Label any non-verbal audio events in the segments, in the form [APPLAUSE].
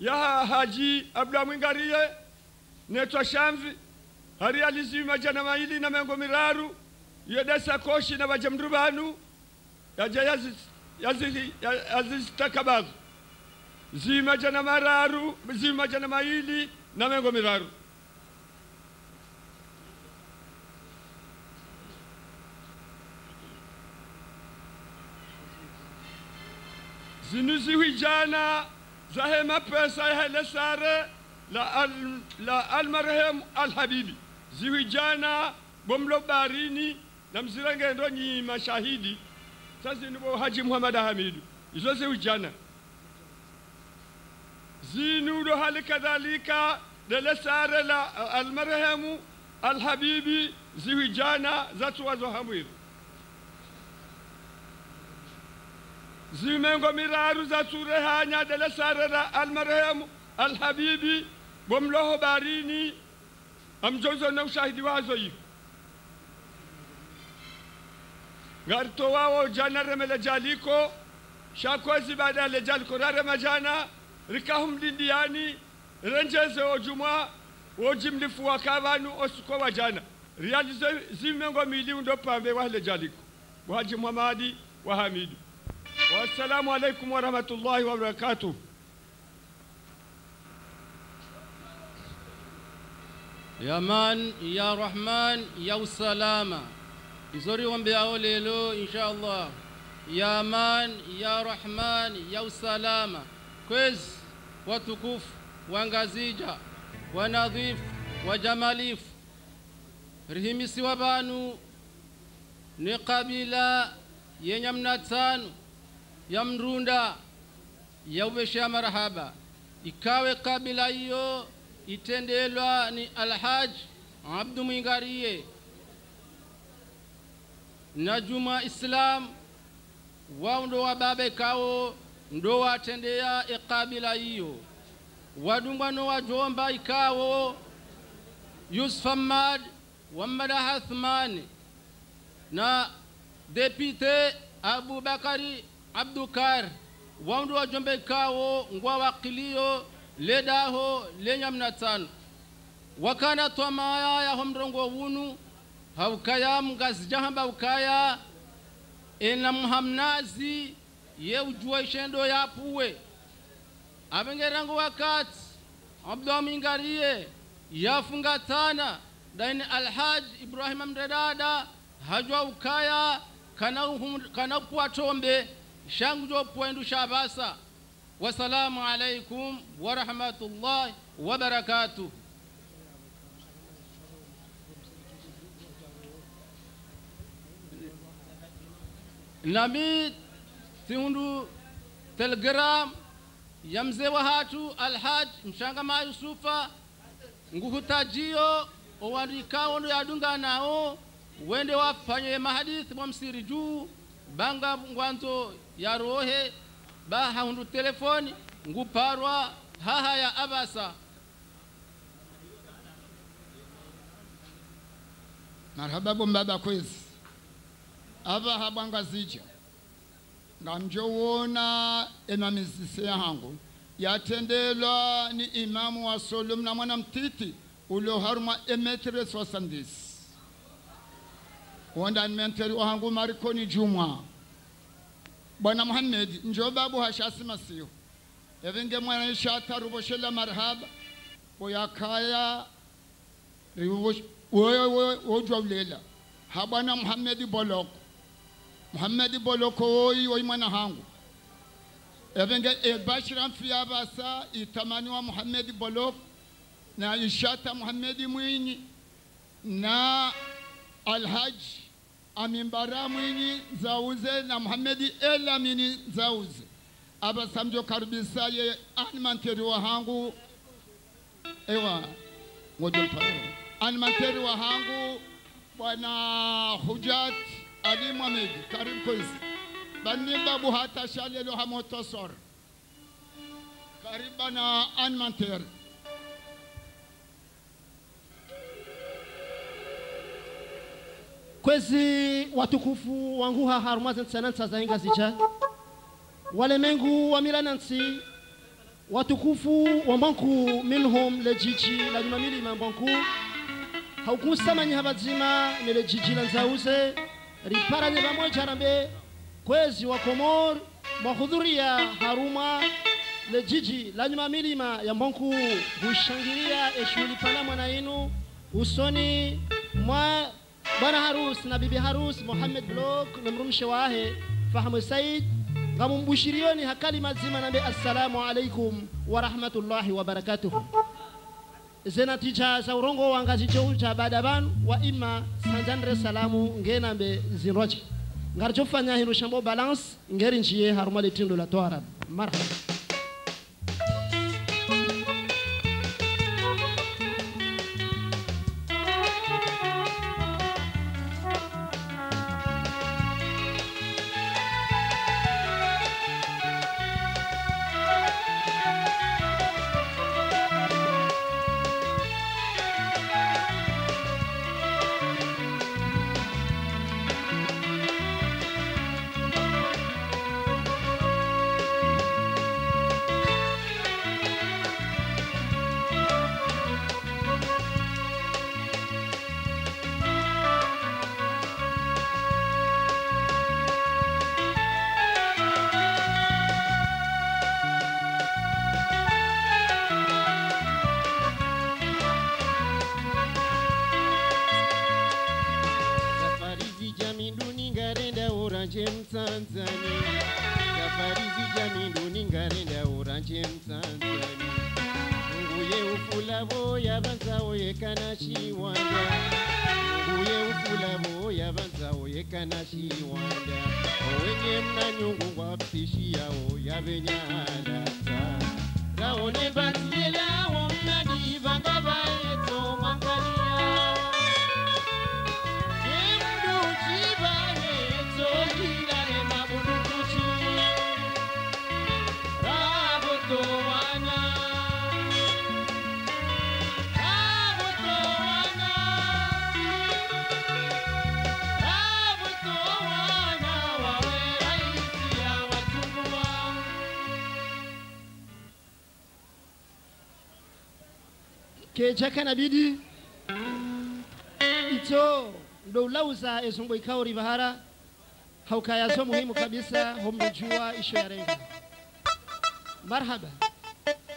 ya haji abla mwingariye netwa shamvi hari alizima jana maili na mengo miraru yedesa koshi na bajamdru banu yaja yazi yazi yazistakabadhu zima jana mararu zima jana maili na mengo miraru. Zinuziwi jana zahema pesa hele sare la, al, la almarhum alhabibi ziwi jana bomlo barini na mzirangendo nyi mashahidi sazinibo haji muhammad hamidu izo ziwi jana zinudo hali kadhalika dele sare la almarhum alhabibi ziwi jana zatuwazo hamwiri zimengo miraru za turehanya dele sarera almarhemu alhabibi bomloho barini. Amjozo na ushahidi wazo hiyo. Ngarto wao jana remele jaliko shakozi baada ya jaliko rare majana rikahum dindiani renjeze ojumwa ojimlifu wakavanu osuko wajana rialize zimengo mili undo pambe wahle jaliko. Wahaji muhamadi wa hamidu والسلام عليكم ورحمة الله وبركاته. يا من؟ يا رحمن؟ يا سلام يزوري ومبيا ليلو إن شاء الله. يا من؟ يا رحمن؟ يا سلام كويس وتكوف. وانغازيجا. ونظيف. وجماليف. رهيمي سوابانو. نقابلا ينمنا تانو ya mrunda ya umesha marahaba. Ikawe kabila hiyo itendelwa ni alhaj abdu Mwingarie. Na juma islam wao ndo wababa kao ndo watendea ikabila hiyo. Wadumbwano wajomba ikawo yusuf ahmad wamada Athmani na depute abubakari abdukar waundu wajombe kawo ngwa wakiliyo ledaho lenyamna tano wakana twamaya yaho mrongo wunu haukaya mgazijahamba ukaya ena muhamnazi ye ujua ishendo yapuwe abengerango wakati abdomingariye yafungatana daini alhaj ibrahima mredada hajwa ukaya kana, kana kuwa tombe shangu jo pwendu shabasa wasalamu alaikum warahmatullahi wabarakatuh nami tiundu telegram ya mzee wa hatu alhaj mshangama yusufa nguhutajio owandikao ndo yadunga nao wende wafanye mahadithi mwa msiri juu banga ngwanzo ya rohe ba haundu telefoni nguparwa haha ya abasa. Marhaba bombaba kwezi. Ava habwanga zija. Ngamjowona emamizise yangu yatendelwa ni imamu wa solum na mwana mtiti ulioharuma emetre 70 wonda menteri wangu marikoni jumwa bwana Muhammad njo babu hashasi masiyo evinge mwana ishata ruboshela marhaba. Oyakaya wojwa ulela ha bwana Muhammad boloko. Muhammad boloko woyi oyi mwana hangu. Evinge ebashira mfiya basa itamani wa muhammedi boloko na ishata Muhammad mwinyi na alhaji amimbara mwinyi zauze na muhamedi elamini zauze abasamjo karibisa ye animanteri wahangu. Ewa ngodompa animanteri wa hangu bwana hujat ali mwamedi karibu kwezi banimba buhata shalelo hamotosor karibu bana animanteri kwezi watukufu wangu haharumwaze ntsana ntsazainga zija walemengu wa milanansi watukufu wa mbanku minhum lejiji jiji la nyumamilima mbanku. Haukusamanya habazima nele jiji la nzauze riparanye rambe kwezi wa komor mwahudhuria haruma lejiji jiji la nyumamilima ya mbanku. Hushangilia eshughuli pana mwana inu. Usoni mwa bwana harusi na bibi harusi Mohamed Blok na mrumshe wahe Fahamu Said ngamumbushirioni hakali mazima nambe assalamu alaikum wa rahmatullahi wa barakatuh zena ticha za urongo wanga zicho cha baada banu wa ima sanjanre salamu ngenambe zinroje ngarjofanya hino shambo balance ngeri njiye harumali tindo la toarab marhaba kejaka bidi ito ndo ulauza ezumbo ikao rivahara. Haukayazo muhimu kabisa homrujua isho ya renga marhaba.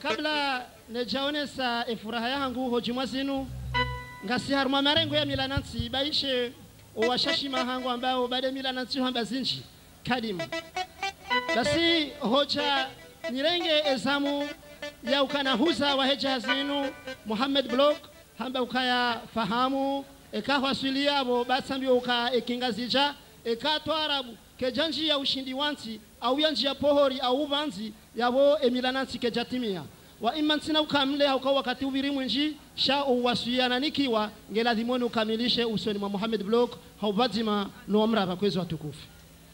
Kabla nejaonesa efuraha yangu hojimwa zinu ngasi haruma marengo ya mila nansi baishe owashashima hangu ambao bade mila milanansi hamba zinji kadimu basi hoja nirenge ezamu ya ukanahuza waheja hazinu Muhammad Block hamba ukaya fahamu ekahwaswilia abo batsambio uka ekingazija ekatwarabu kejanji ya ushindi wansi au ya pohori au vanzi yabo emilanansi kejatimia wa imman sina ukamle hauka wakati ubiri mwinji sha uwaswiana nikiwa ngelazimoni ukamilishe usoni mwa Muhammad Block haubadima no mrava kwezi watukufu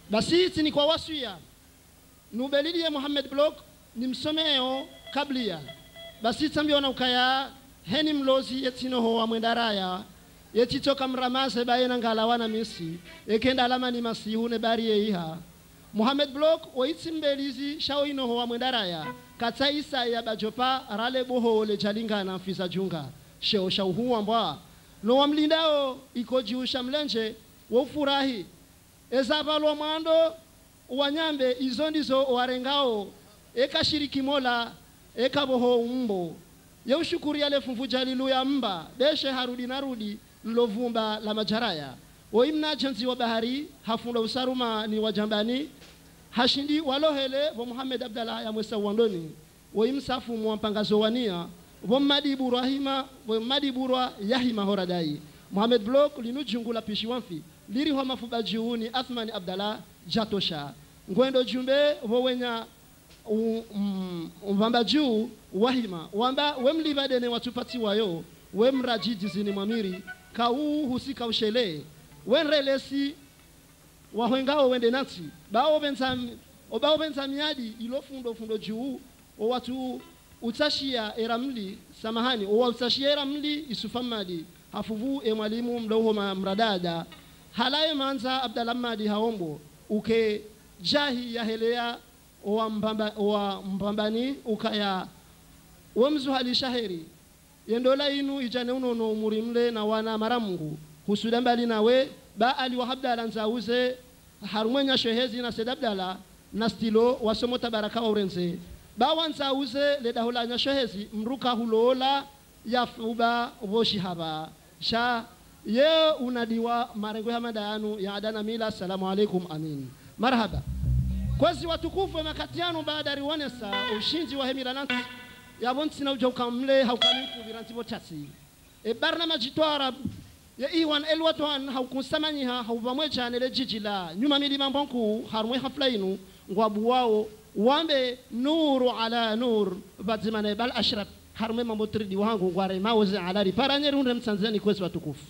basi iti ni kwa waswia nubelilie Muhammad Block ni msomeo kablia basi tambiona ukaya heni mlozi yetinoho wa mwendaraya yetitoka mramase bayena ngalawana misi ekenda alama ni masihune bari yeiha Muhammad blok oitsi mbelizi shao inoho wa mwendaraya katsa isa ya bajopa rale boho le jalingana mfisa junga. Sheo shauhuwambwa ambwa no wamlindao ikojiusha mlenje wofurahi ezavalwa mwando wanyambe izo ndizo warengao ekashiriki mola ekaboho umbo yeushukuri yale fumvuja liluya mba deshe harudi narudi lovumba la majaraya. Oimna wa bahari hafunda usaruma ni wajambani hashindi walohele vo muhamed Abdallah ya mwesa wandoni woimsafu mwampangazo wania vo madibu rahima vo madiburwa yahima horadai. Muhammad blok linujungula pishi wamfi liri hwa mafuba jiuni Athmani Abdallah jatosha. Ngwendo jumbe vo mm, umvamba juu wahima. Wamba wemlivadene watupatiwayo wemrajiji zini mwamiri kau husika ushele wenrelesi wahwengao wende nati. Bao benza miadi ilofundo fundo juu owatu utashia eramli samahani owa utashia eramli isufamadi. Hafuvu emwalimu mwalimu mradada. Halaye manza abdalamadi haombo uke jahi yahelea wa mbambani ukaya womzuhali shaheri. Yendola inu ijane unono murimle na wana mara mungu husuda mbali nawe ba aliwa habdala nzauze harumwenya shehezi na sedabdala na stilo wasomo tabaraka wa urenze. Ba wanzauze ledahulanya shehezi mruka hulola yafuba voshi haba. Sha ye unadiwa marengo ya madayanu ya adana mila assalamu alaikum amin. Marhaba kwezi watukufu wa makatiano baada riwonesa ushinji wa hemira nanti yabonsi na ujauka mle haukani kuviranti botasi e barnamaji to arab ya iwan elwatwan haukunsamanyiha hauvamwe chanele jijila nyuma milima mbonku harumwe hafla inu ngwabu wao wambe nuru ala nur badzimane bal ashraf. Harumwe mambo tridi wangu ngware mauze alari paranyeri unre msanzeni kwezi watukufu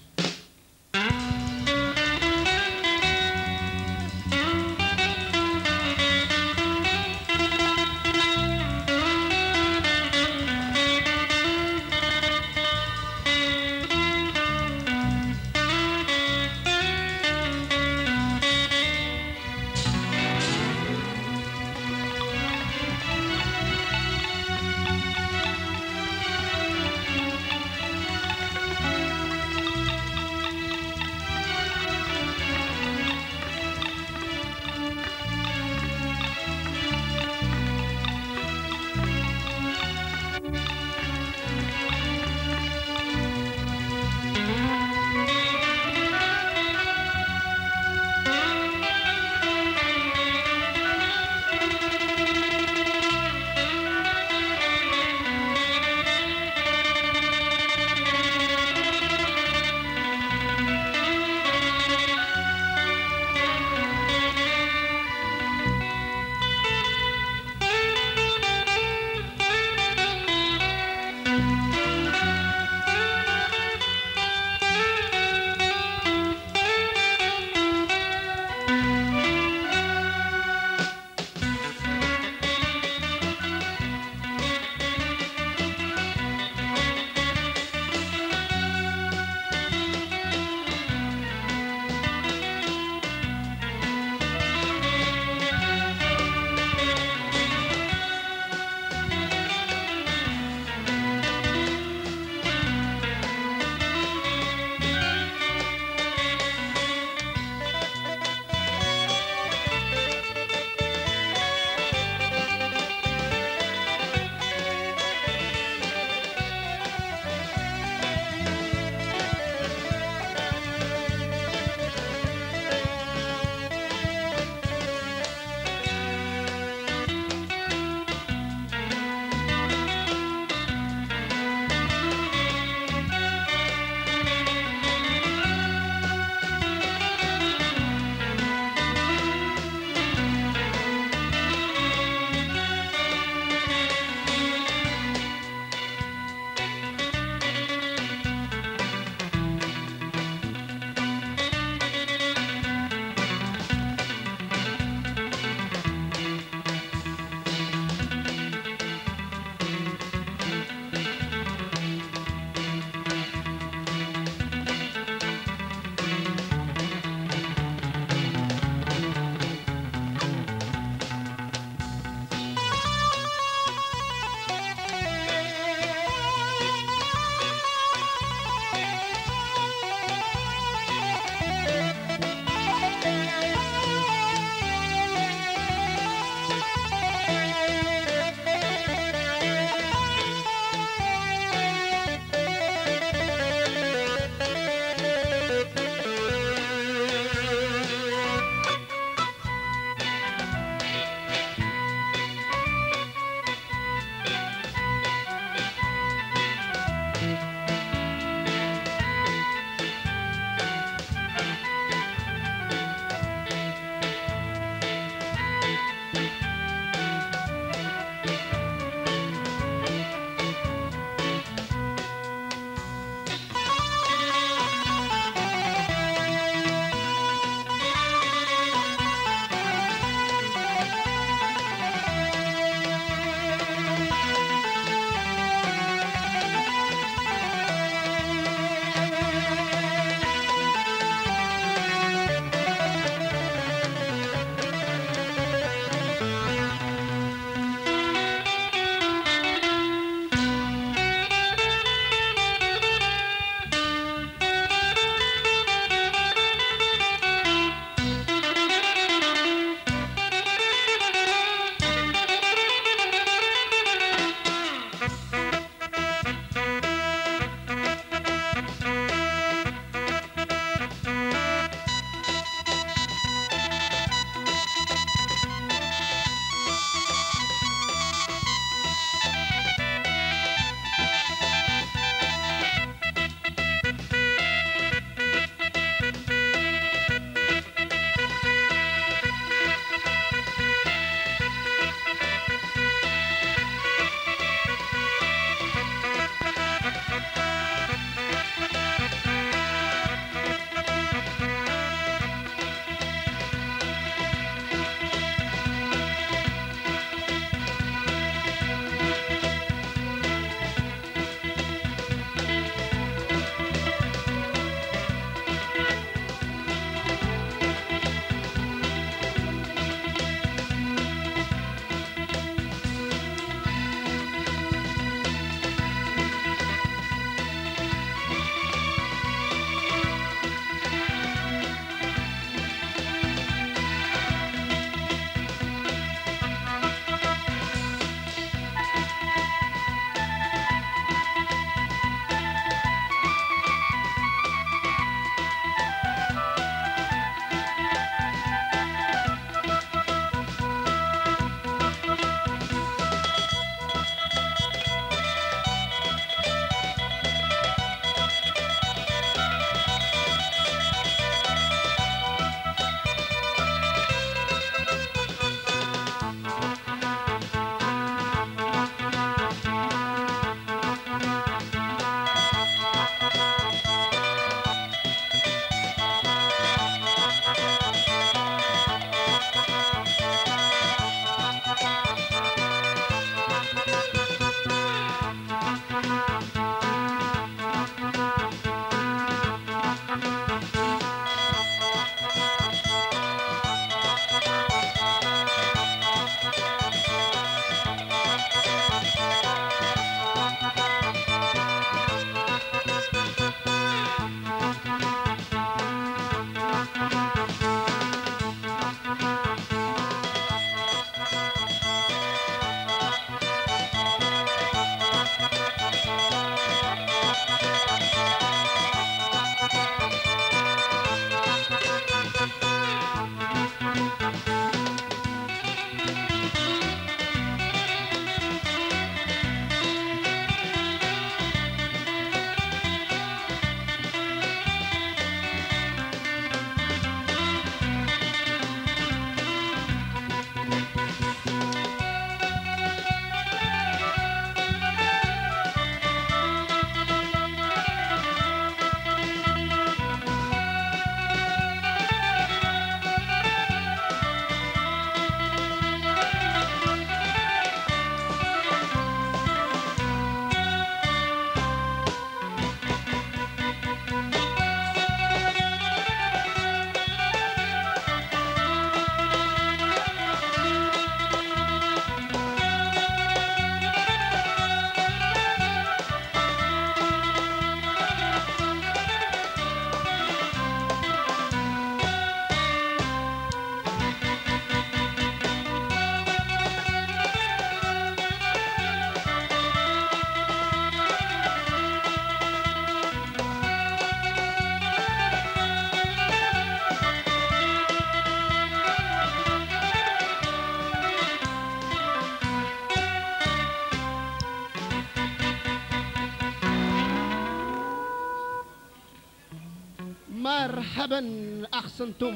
مرحبا أحسنتم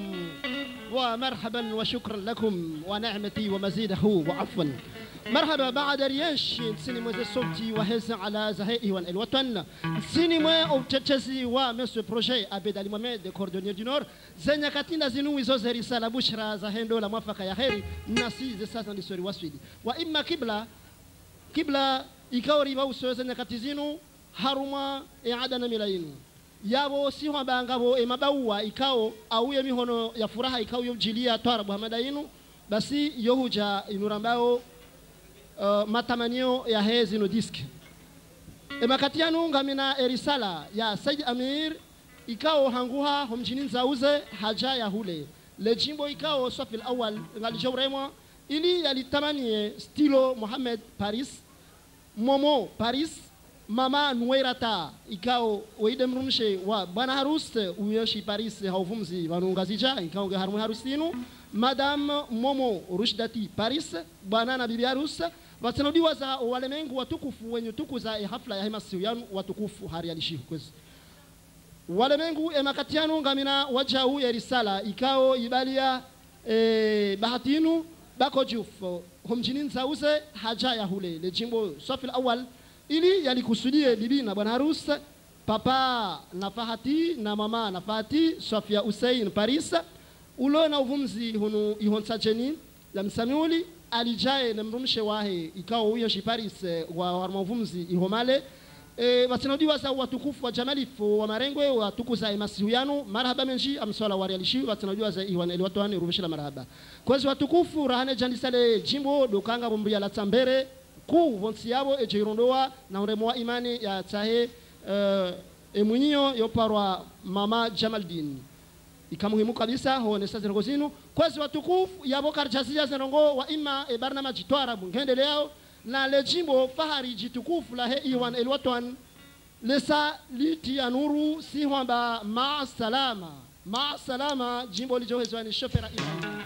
ومرحبا وشكرا لكم ونعمتي ومزيده وعفوا. مرحبا بعد رياش سينما صوتي وهز على زهائي والوطن. سينما أو تشاسي ومسو بروجي أبيد علي محمد دي كوردونير دي نور. زينا كاتينا زينو وزوز رسالة بشرى زهندو لا موافقة يا خيري. ناسي زي ساسن دي سوري واسفيدي وإما كبلة كبلة إكاوري باوسو زينا كاتيزينو هاروما إعادة نميلاينو yabo siho bangabo emabauwa ikao auye mihono ya furaha ikao yojilia twara buhamada inu basi yohuja inurambao uh, matamanio ya hezi no emakati yanu ngamina erisala ya said amir ikao hanguha homjini nzauze haja ya hule. Lejimbo ikao sofil awal ngalijawremwa ili yalitamanie stilo Mohamed Paris Momo Paris mama Nuerata ikao weide mrumshe wa bwana harusi uyoshi Paris hauvumzi vanungazija ikao harumwe harusinu madame Momo Rushdati Paris bwana na bibi harusi watanodiwa za walemengu watukufu wenye tukuza e hafla ya hemasiu yanu watukufu hari yalishihu kwezi. Walemengu emakatianu ngamina wajau ya risala ikao ibalia e, bahatinu bako jufo homjini nzauze haja ya hule. Lejimbo safil awal ili yalikusudie bibi na bwana harusi, papa na fahati na mama na fahati sofia Hussein Paris ulo na uvumzi hunu ihonsajeni la msamiuli alijae na mrumshe wahe ikao huyo shi Paris eh, wa warmavumzi ihomale. E, watinodiwa za watukufu wa jamalifu wa marengwe watukuza emasihu yanu marhaba menji amswala warialishi watinodiwa za iwan elwatwani la marhaba. Kwezi watukufu rahane jandisale jimbo dokanga bumbria la tambere ku vonsi yabo ejeirondowa na uremo wa imani ya tahe uh, emwinyiyo yoparwa mama jamaldin. Ikamuhimu kabisa honesa zirongo zinu kwezi watukufu yavo karjazia zirongo wa ima e barnamaji twarabu ngendeleo na lejimbo fahari jitukufu lahe iwan elwatwan lesa liti ya nuru si hwamba ma salama. Ma salama jimbo lijohezwa ni shofera iman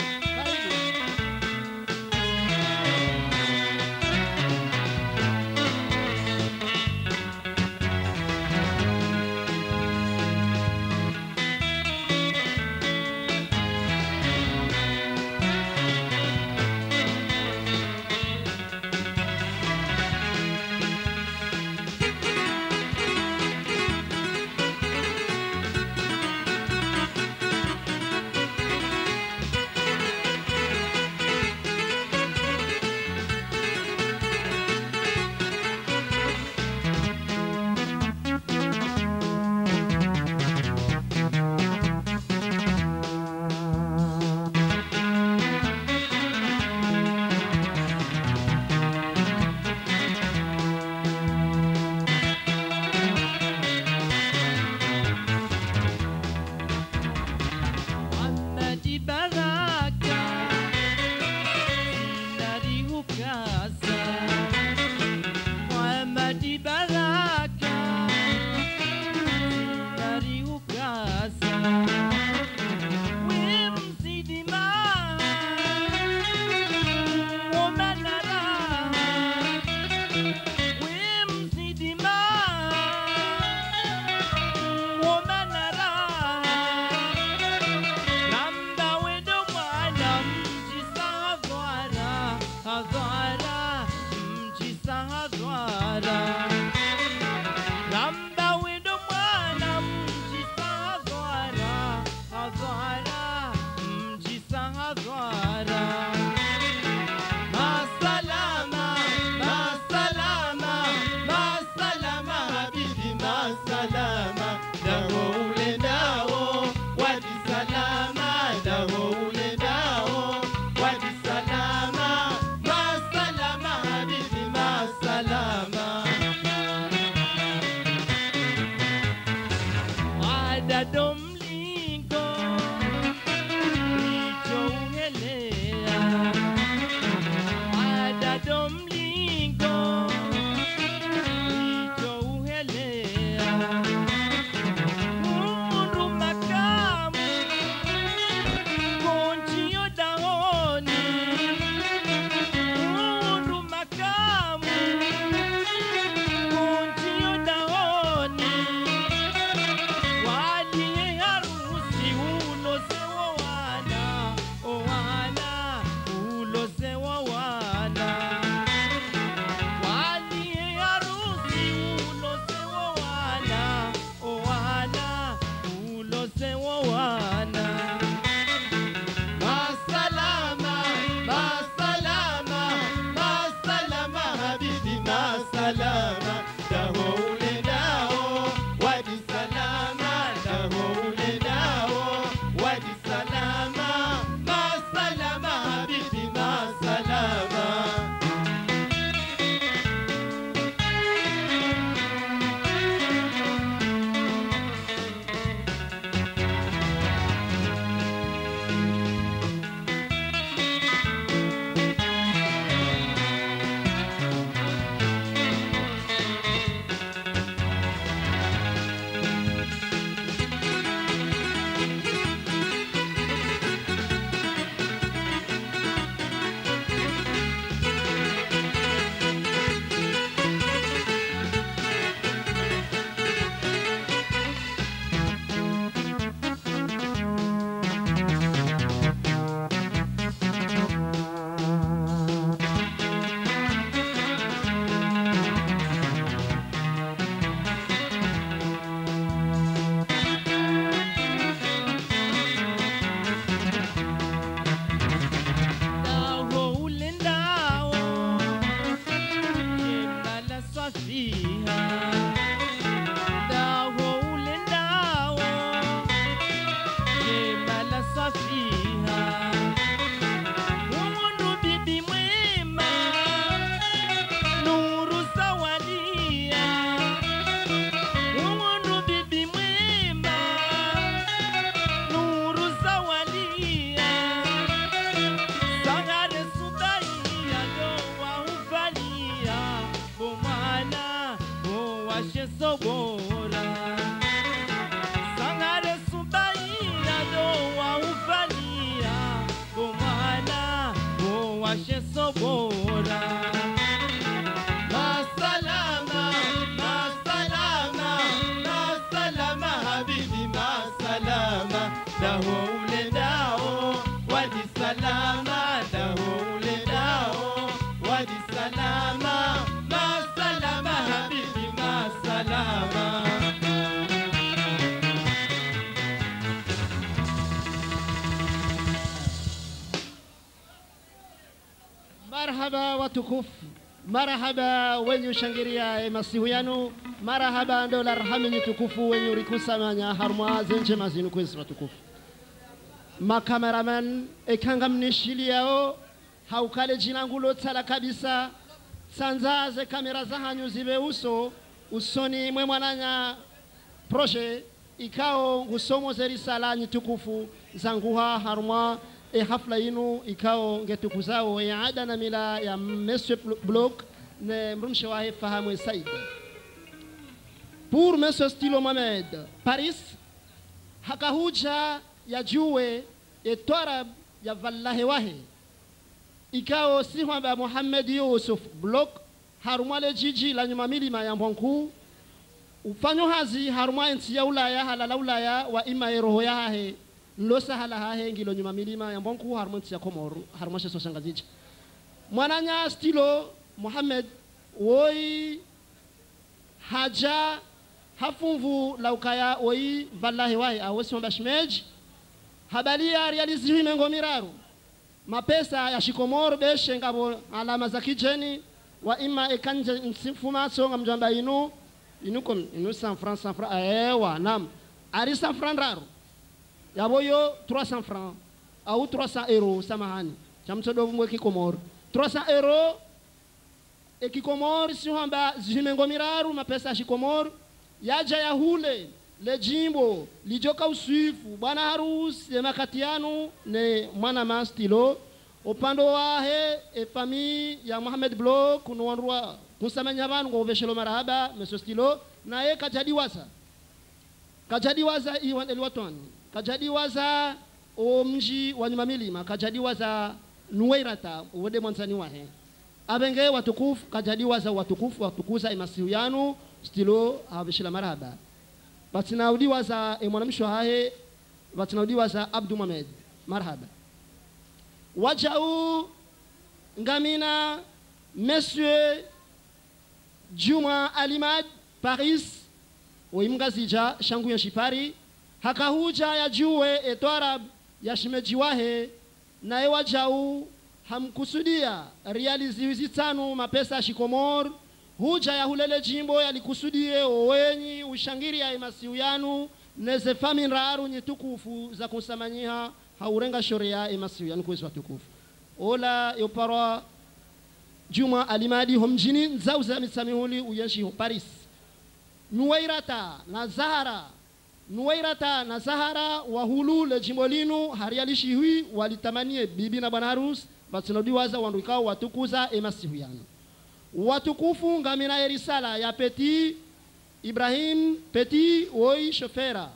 I just so warm. Marhaba Marahaba wenye ushangiria masihu yanu marhaba ndo larhamini tukufu wenye urikusamanya harmwa zenje mazinu kwezi matukufu. makameraman ekanga mnishiliao haukale jinangu tsala kabisa. Sanzaze kamera za hanyu zibe uso usoni mwe mwananya. Proje ikao ngusomo zerisala nyitukufu zanguha harmwa e hafla inu ikao ngetukuzao ya ada na mila ya monsieur block ne mrumshe wahe fahamu said. Pour monsieur stilo mohamed paris hakahuja ya juwe etwarab ya vallahe wahe ikao sihwamba muhammad yusuf block harumwale jiji la nyuma milima ya mbwanku ufanyo hazi harumwa ensi ya ulaya halala ulaya wa ima eroho ya hahe losa hala hahe ngilo nyuma milima ya mbwanku harumwa ya komoru harmoshe sheso sangazicha mwananya stilo muhammad woi haja hafumvu laukaya woi vallahi wahi awesomba shimeji habalia realiziwi mengo miraru. Mapesa ya shikomoro beshe ngabo alama za kijeni wa ima ekanje nsifumaso nga mjamba inu inu kom inu san franc san franc ewa nam. Ari san franc raru yaboyo 300 francs. Au 300 euro samahani. Chamsodo mwe kikomoro. 300 euro ekikomoro miraru mapesa ya shikomoro yaja ya hule le jimbo lijoka usifu bwana harusi emakatianu ne mwana mastilo. Upande wahe efamii ya Mohamed Blo kunuwanrua kunsamanya vanhu ngoveshelo marahaba meso stilo. Naye kajadiwaza kajadiwaza iwan kajadiwaza omji wa nyuma milima kajadiwaza nuwairata wode mwanzani wahe. Abenge watukufu kajadiwaza watukufu watukuza emasihu yanu stilo aveshela maraba. Vatinaudiwaza emwanamsho hahe vatinaudiwaza abdu mohamed marhaba. Wajau ngamina monsieur juma alimad paris oimgazija shangu shipari hakahuja ya juwe etwarab ya shimeji wahe naye wajau hamkusudia. Riali ziwizi tanu mapesa ya shikomor. Huja yahulele jimbo yalikusudie owenyi ushangiri ya imasiu yanu. Neze fami nraru nyitukufu za kusamanyiha haurenga shoria imasiu yanu kuwezwa watukufu ola yoparwa juma alimadi homjini nzauza mitsamihuli uyenshi ho paris. Nuwairata na zahara nuwairata na zahara wahulu le jimbo linu harialishihui walitamanie bibi na bwana harus batsinodiwaza wandu ikao watukuza emasihu yanu watukufu ngamina erisala ya peti ibrahim peti woi shofera.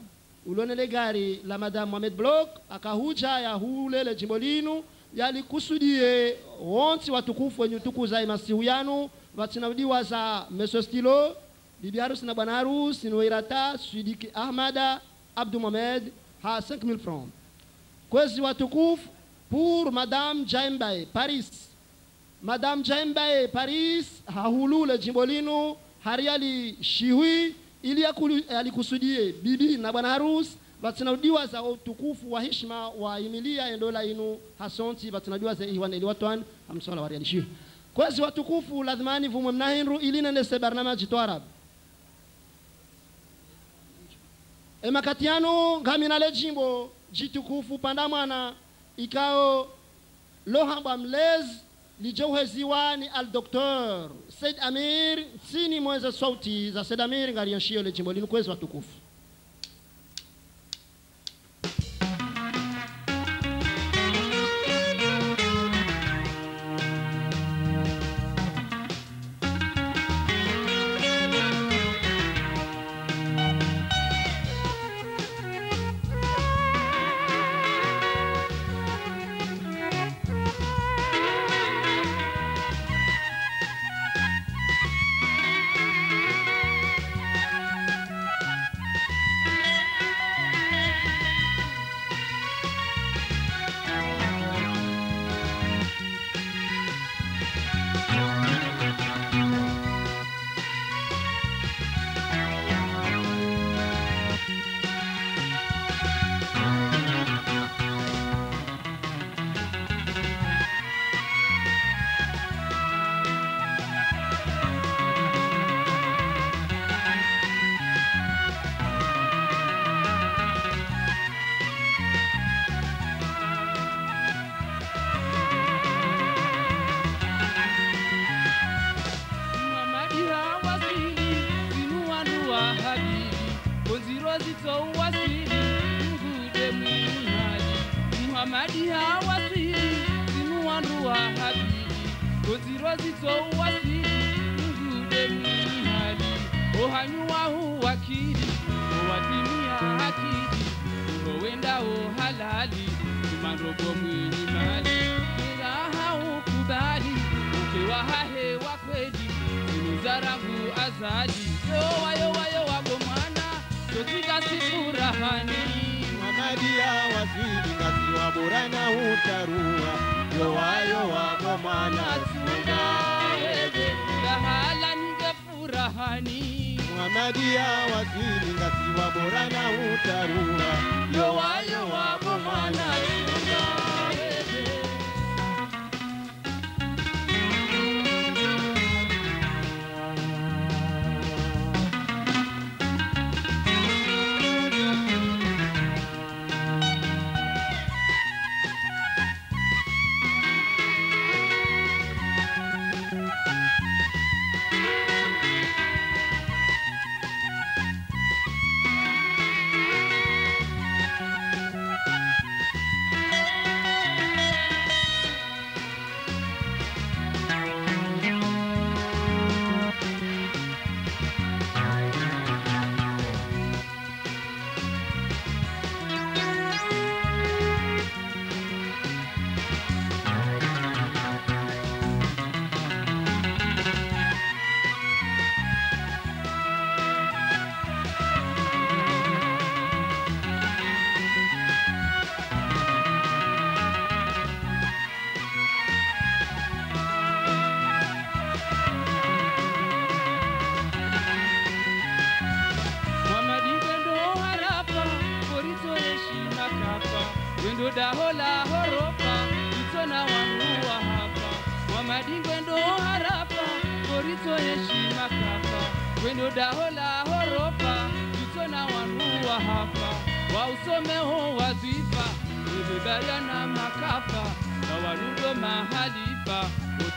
Ulonele gari la madam mohamed blok akahuja ya hulele jimbo linu yalikusudie wonsi watukufu wenye utukuza emasihu yanu vatinaudiwa za mesostilo bibi harusi na bwana harusi noirata Sidiki ahmada abdu mohamed ha 5000 francs. Kwezi watukufu pour madame jaimbae paris. Madame jaimbae paris hahulule jimbo linu hariali shihui ili alikusudie. Bibi na bwana harusi vatinaudiwa za utukufu wa heshima wa imilia endola inu hasonti vatinaudiwa za iwan eliwatwan amsola wariali shihui kwezi watukufu lazimani vumwe mnahinru ili nendese barnamaji twarabu ngamina le jimbo jitukufu panda mwana ikao lohambwa mlezi lijouheziwa ni al doktor. Said amir sini mweze sauti za said amir ngalianshio le jimbo linu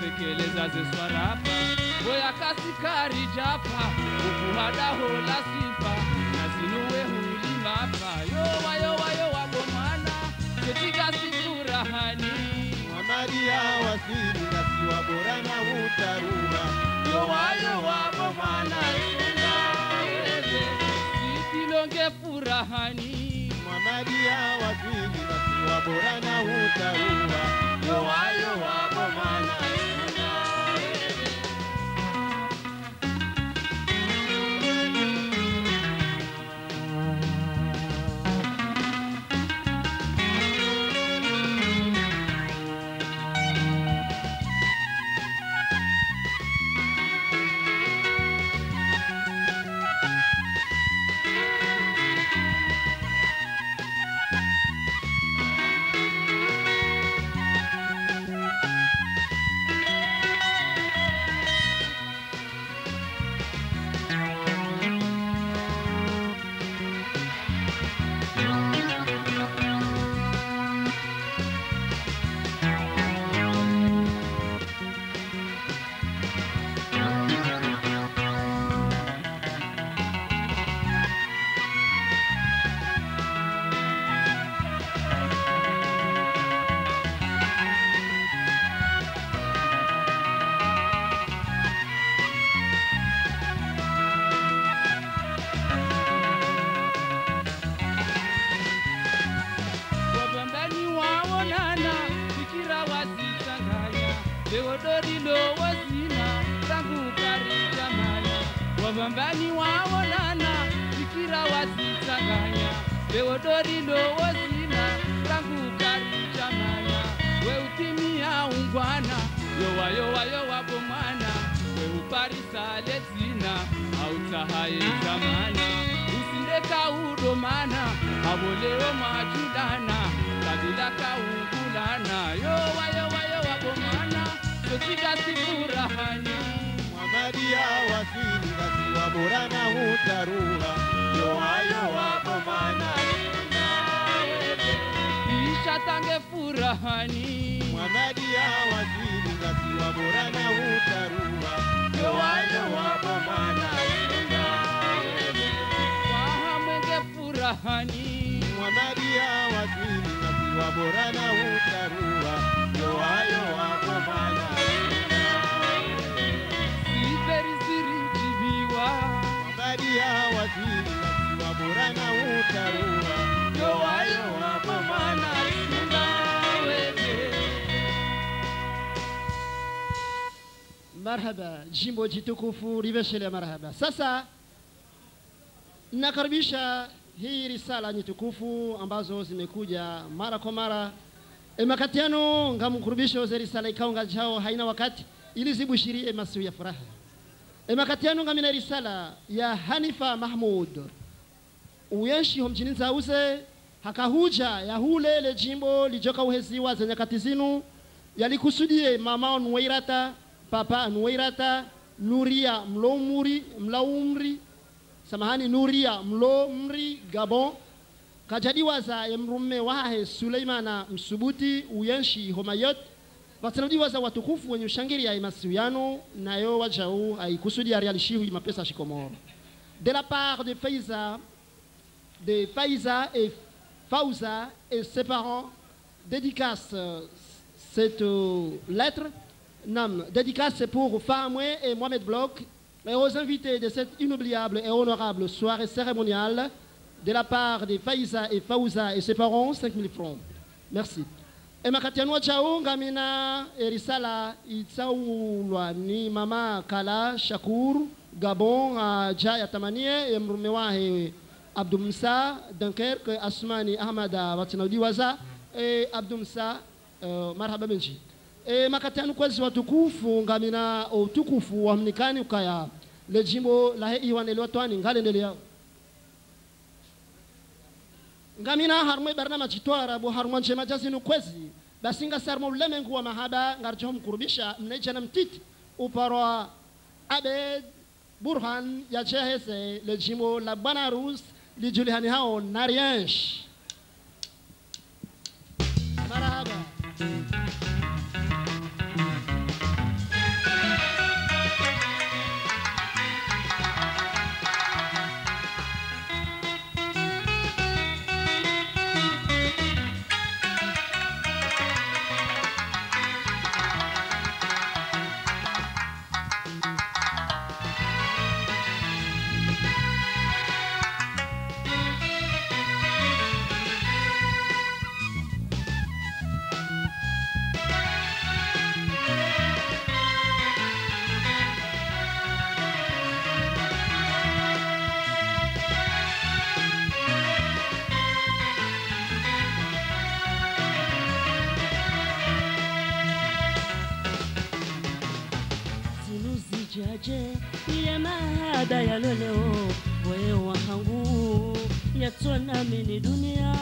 utekeleza zeswarapa boya kasikari japa ukuhadaho la sifa na zinuwe hulimapa yowa yowa yowa bomwana ketiga sifurahani Muhammadia wasili kasiwa bora na utarua yowayo wagomana sunga sitilonge furahani Muhammadia wasili kasiwa bora na utarua yowayo wagomana udomana abolewo mwajulana kabila kaungulana wabomana mwana sotigasifurahani Mwamadia wasili kasiwa bora na hutaruha yowa wapo isha ishatange furahani. Mwamadia wasili kasiwa utaruha na yowa yowayo wapo mana wahamwenge furahani dini kasiwa bora na utarua yowayo wakomana siverizirijibiwa wa dini kasiwa bora na utarua yowayo wakomana marhaba jimbo jitukufu liveshele marhaba. Sasa nakaribisha hii risala nyitukufu ambazo zimekuja mara kwa mara. Emakatiano ngamkurubisho ze risala ikaunga jao haina wakati ili zibushirie masiu ya furaha. Emakatiano ngamina risala ya hanifa mahmud. Uyenshi homjini nzauze hakahuja ya hulele jimbo lijoka uheziwa za nyakati zinu yalikusudie mama nuwairata papa nuwairata nuria mlaumuri mlaumri samahani nuria mlomri gabon kajadiwaza emrume wahe suleimana msubuti uyenshi homayot vatsanadiwaza watukufu wenye ushangiria imasiuyano nayo wajau aikusudia realishihu imapesa shikomoro de la part de Faiza de Faiza et Fauza et ses parents dédicace euh, cette lettre. Nam, dédicace pour Fahamwe et Mohamed Bloch et aux invités de cette inoubliable et honorable soirée cérémoniale de la part de Faiza et Fauza et ses parents, 5 000 francs. Merci. emakatianua chao ngamina erisala itsaulwa ni mama kala shakur gabon aja yatamanie emrume wahe abdumsa dunkerque asmani ahmada watinaudiwaza e abdumsa uh, marhaba benchi e makatanu kwezi watukufu ngamina utukufu wa mnikani ukaya. Lejimbo lahe iwanelewa twani ngalendeleyao ngamina harumwe barnama chitwarabu harumwa njema jazinu kwezi. Basi ngasarmo ulemengu wa mahaba ngarjo mkurubisha mnejana mtiti. Uparwa abed burhan ya chehese le jimbo la bwana rus lijulihani hao nariensh marhaba je ya mahada ya loleo wewa hangu ya tsona mini dunia.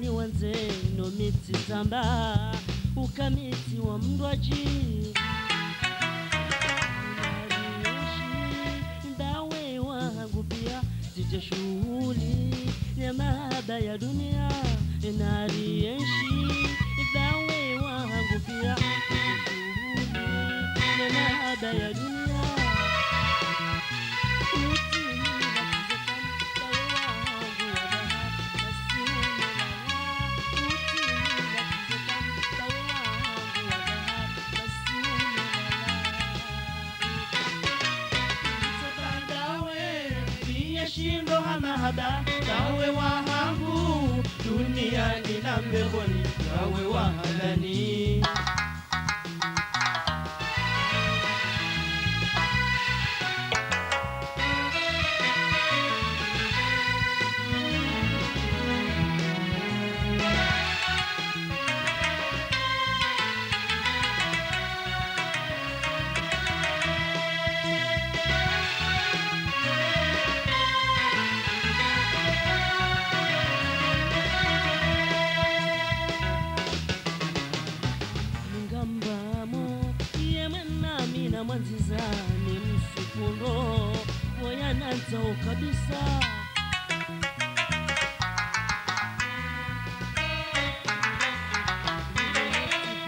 Ni wanze no miti tamba ukamiti wa mndwaji ya dunia narienshi dawe wangu pia zije shughuli ya mahaba ya dunia shindo hamahaba kawe wahangu mbegoni nawe wahalani. Nami ni msukuno msukundo woyanadzao kabisa.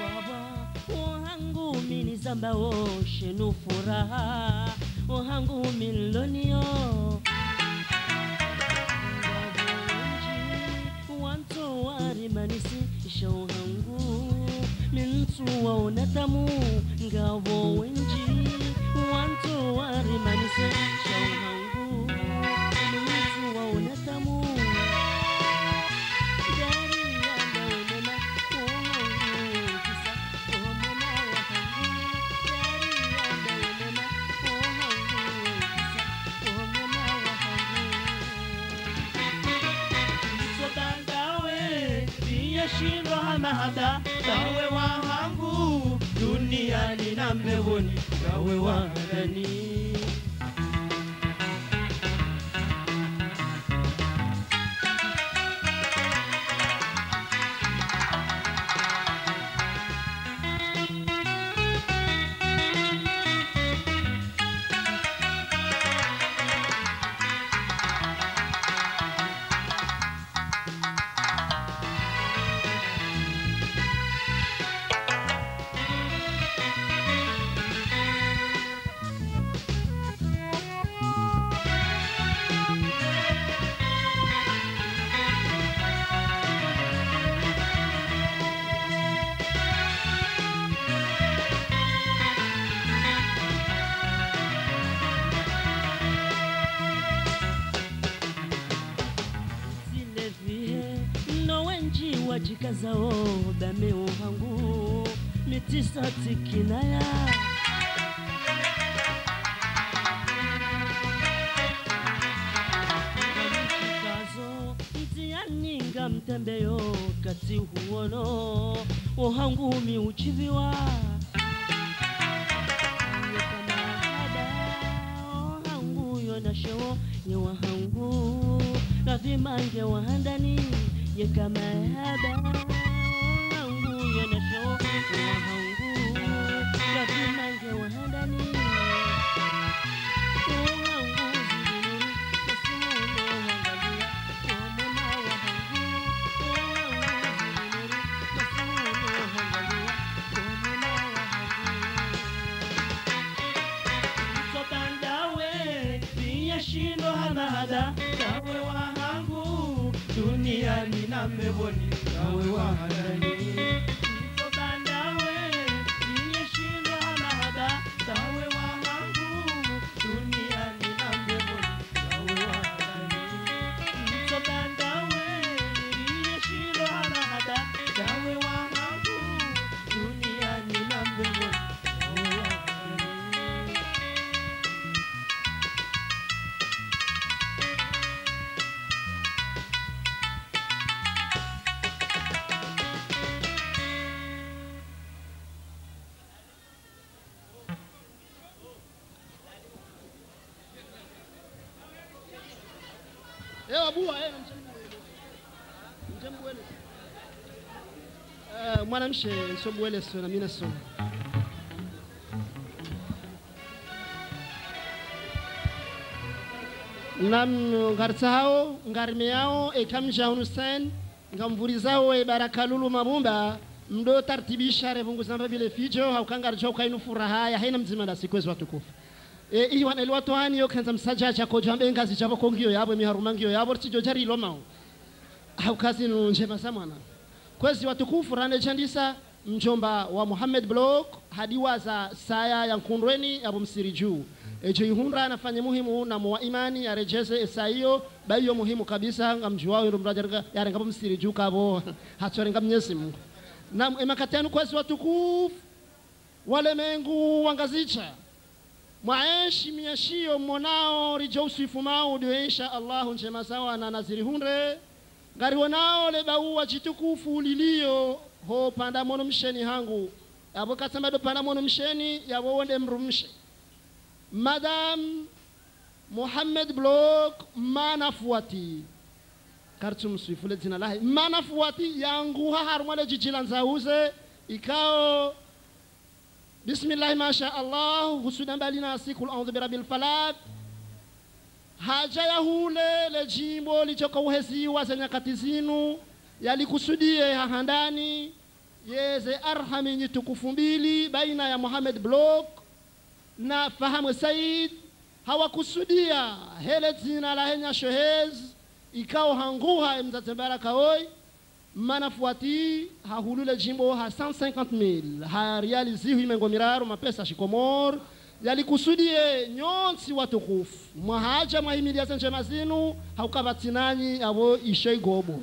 Baba ohangu mini zamba furaha. Ohangu milonio manisi shauhangu mintu wa unatamu ngawo wenji wantu wari manisi hata nawe dunia ni na mbevuni nawe wandani nowenji wajikazao bameo hangu mitisa tikinaya Kamishikazo, mtianinga mtembeyo kati huono ohangu miuchiviwa yonashewo yewahangu kavimange wahandani yekamahaba hangu ewa bua eh, mtembuele uh, mwanamshe nsobuele so na mina nam ngarsahao ngarmeao ekamjahunu sen ngamvurizao e barakalulu mabumba mdo tartibisha revunguzamba vile fijo haukangarja ukainu furaha ya haina mzima da watukufu e, iyi wana ili watu hani yo kanza msaja cha kojambe ngazi chavo kongio yabo miharumangio yabo tijo jari au haukazi nu njema sa mwana. Kwezi watukufu rane chandisa mjomba wa muhammad Block hadiwa za saya ya nkundweni abo msiri juu. Ejo ihundra anafanya muhimu na muwa imani arejeze esa hiyo baiyo muhimu kabisa nga mji wao ndo mraja yarengapo msiri juu kabo [LAUGHS] hatsorenga mnyesi mungu. Na emakatenu kwezi watukufu wale mengu wangazicha mwaeshi miashio mmonao rijo fumao udioesha allahu njema sawa na naziri hunde ngariwonao lebauwa chitukufu lilio ho panda mono msheni hangu. Abo kasamado panda mono msheni yabo mrumshe. Madam muhammad blok manafuati. Kartum swifule jina lahi. Manafuati yanguha harmale jijila nzauze. Ikao bismillahi masha allah husuda mbali na siku audhu birabil falak haja ya hule le jimbo lichoka uheziwa za nyakati zinu yalikusudie hahandani yeze arhami nyitukufu mbili baina ya muhammad blok na fahamu said. Hawakusudia hele zina la henya shohez ikao hanguha emzazembara kaoi manafuati hahulule jimbo ha 150,000 ha realizihu imengo miraro mapesa shikomor. Yalikusudie nyonsi watukufu mwahaja mwahimiliaze njema zinu haukavatinanyi avo ishe gobo.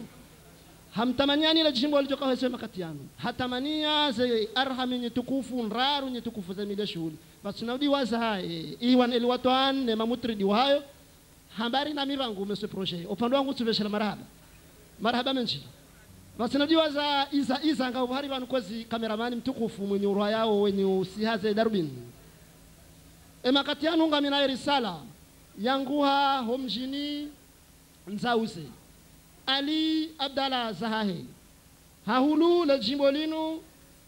Hamtamaniani ile jimbo lijokahesewe makati yanu hatamania ze arhami nyitukufu nraru nyitukufu ze mile shughuli vasinaudiwaza haye iwan eliwatwan ne mamutridi wahayo hambari na mivangu mese projet. Upande wangu tuveshela marahaba marahaba menjila vasinaudiwaza iza iza nga uhari vanu kwezi kameramani mtukufu mwenye urwa yao wenye usihaze darubini emakati yanu nga minaye risala yanguha homjini nzauze ali abdala zahahe hahulu le jimbo linu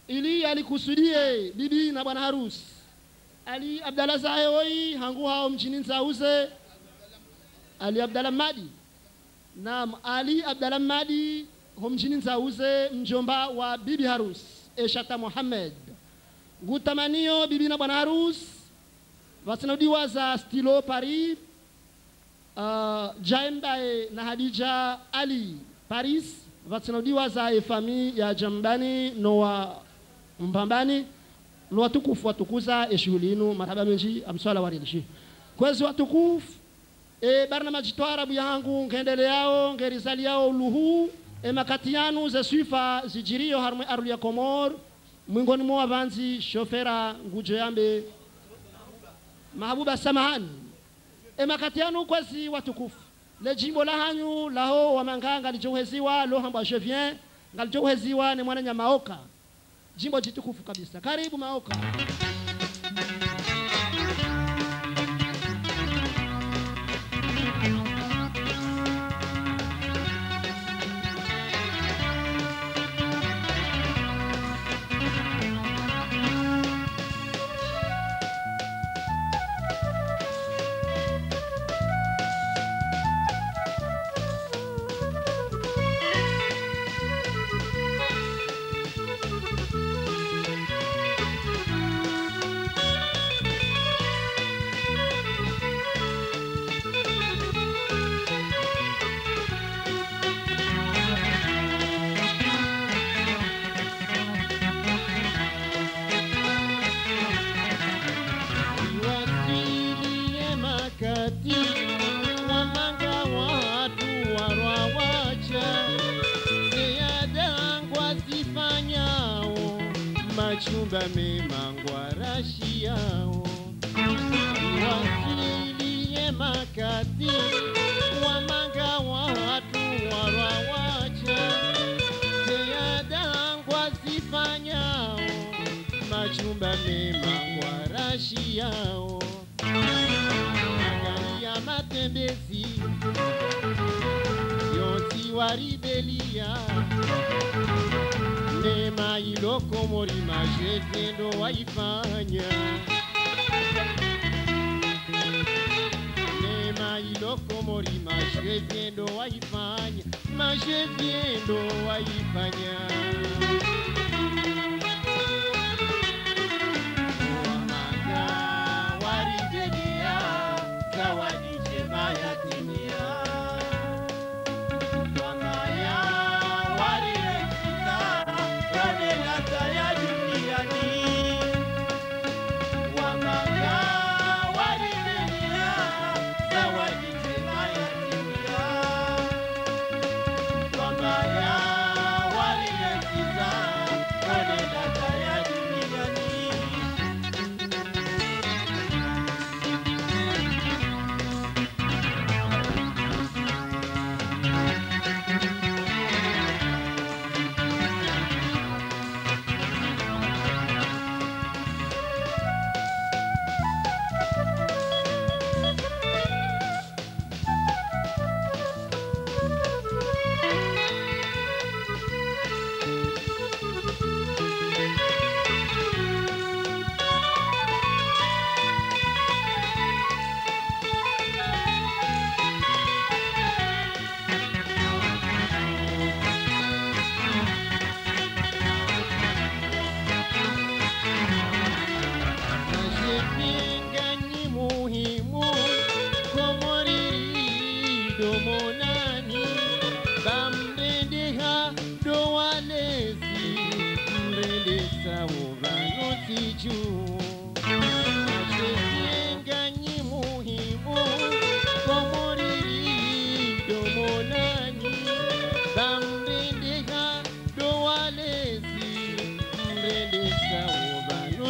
ili alikusudie bibi na bwana harusi ali abdala zahahe oi hanguha homjini nzauze ali abdala madi. Naam ali abdala madi homjini nzauze mjomba wa bibi harus eshata muhammad ngutamanio bibi na bwana harusi vasinaudiwa za stilo paris. Uh, jaembae na hadija ali paris. Vasinaudiwa za efami ya jambani nowa mpambani no watukufu watukuza eshughuli inu marhaba menji amswala warilshi kwezi watukufu e barnamaji twarabu yangu ngendele yao ngerizali yao luhu e makati yanu ze swifa zijirio harmwe arulu ya komor mwingoni mwa vanzi shofera ngujo yambe. Mahabuba samahani. Emakati yanu kwezi watukufu. Le jimbo la hanyu laho wamanga ngalijouheziwa lohambwa jevien ngalijouheziwa ni mwana nyamaoka. Jimbo jitukufu kabisa. Karibu maoka magendo waifanya magendo waifanya.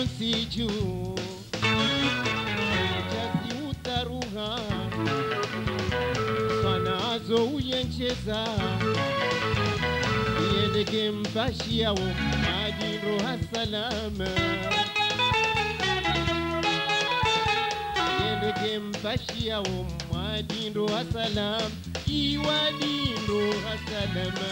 conciju jazi utaruha fanazo uyencheza. Yendeke mpashi yawo ajiro hasalama yendeke mpashi yawo adindo hasalam iwadindo hasalama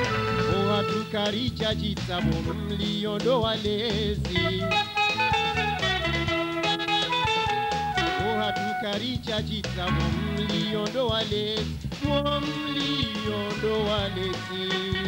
ohatukaricha chitsavo mliondo walezi. Ohatukaricha chitsavo mliondo walezi. Wo mliondo walezi